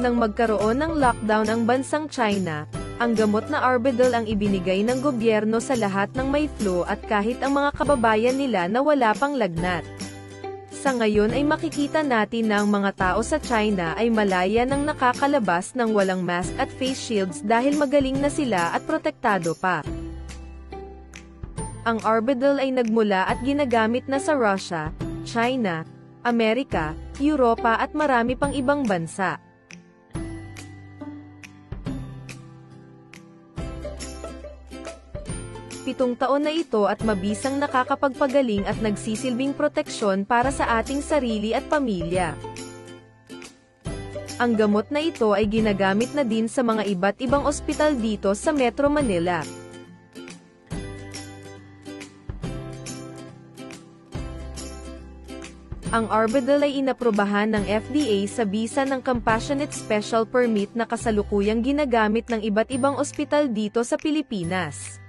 Nang magkaroon ng lockdown ang bansang China, ang gamot na Arbidol ang ibinigay ng gobyerno sa lahat ng may flu at kahit ang mga kababayan nila na wala pang lagnat. Sa ngayon ay makikita natin na ang mga tao sa China ay malaya ng nakakalabas ng walang mask at face shields dahil magaling na sila at protektado pa. Ang Arbidol ay nagmula at ginagamit na sa Russia, China, Amerika, Europa at marami pang ibang bansa. Pitong taon na ito at mabisang nakakapagpagaling at nagsisilbing proteksyon para sa ating sarili at pamilya. Ang gamot na ito ay ginagamit na din sa mga iba't ibang ospital dito sa Metro Manila. Ang Arbidol ay inaprobahan ng FDA sa bisa ng Compassionate Special Permit na kasalukuyang ginagamit ng iba't ibang ospital dito sa Pilipinas.